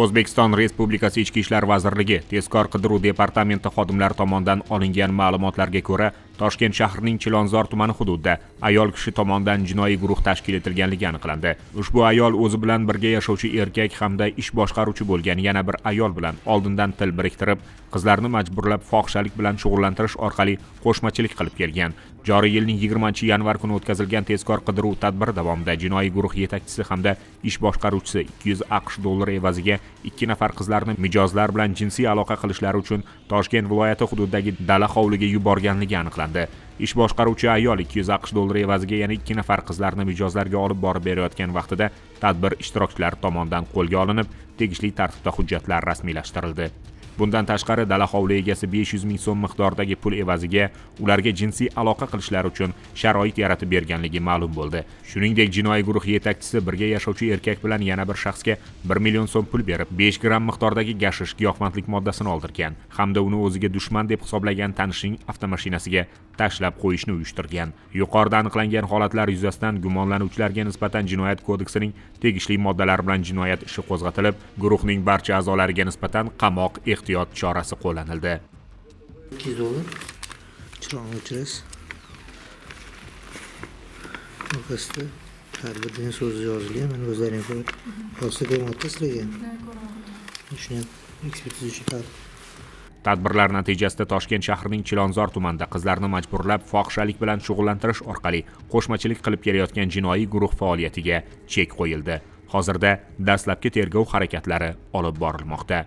o'zbekiston respublikasi ichki ishlar vazirligi tezkor qidiruv departamenti xodimlari tomonidan olingan ma'lumotlarga ko'ra toshkent shahrining chilonzor tumani hududida ayol kishi tomonidan jinoiy guruh tashkil etilganligi aniqlandi. Ushbu ayol o'zi bilan birga yashovchi erkak hamda ish boshqaruvchi bo'lgan yana bir ayol bilan oldindan til biriktirib qizlarni majburlab fohishalik bilan shug'ullantirish orqali qo'shmachilik qilib kelgan. Joriy yilning 20 yanvar kuni o'tkazilgan tezkor qidiruv tadbiri davomida jinoiy guruh yetakchisi hamda ish boshqaruvchisi 200 aqsh dollari evaziga ikki nafar qizlarni mijozlar bilan jinsiy aloqa qilishlari uchun toshkent viloyati hududidagi dala hovliga yuborganligi aniqlandi. Ish boshqaruvchi ayol 200 aqsh dollari evaziga yana ikki nafar qizlarni mijozlarga olib borib berayotgan vaqtida tadbir ishtirokchilari tomonidan qo'lga olinib tegishli tartibda hujjatlar rasmiylashtirildi. Bundan tashqari dala hovli egasi 500 ming so'm miqdoridagi pul evaziga ularga jinsiy aloqa qilishlari uchun sharoit yaratib berganligi ma'lum bo'ldi. Shuningdek jinoiy guruh yetakchisi birga yashovchi erkak bilan yana bir shaxsga 1 million so'm pul berib 5 gramm miqdordagi gashish giyohvandlik moddasini oldirgan hamda uni o'ziga dushman deb hisoblagan tanishining avtomashinasiga tashlab qo'yishni uyushtirgan. Yuqorida aniqlangan holatlar yuzasidan gumonlanuvchilarga nisbatan jinoyat kodeksining tegishli moddalari bilan jinoyat ishi qo'zg'atilib guruhning barcha a'zolariga nisbatan qamoq ehtiyot chorasi qo'llanildi. Ikki yuz dollar chiroqni o'chirasiz orqasida har bir degan so'zi yozilgan mana o'zlaring ko'rib hozir ko'ryapti sizlarga shuni uchun tadbirlar natijasida toshkent shahrining chilonzor tumanida qizlarni majburlab fohishalik bilan shug'ullantirish orqali qo'shmachilik qilib kelayotgan jinoiy guruh faoliyatiga chek qo'yildi. Hozirda dastlabki tergov harakatlari olib borilmoqda.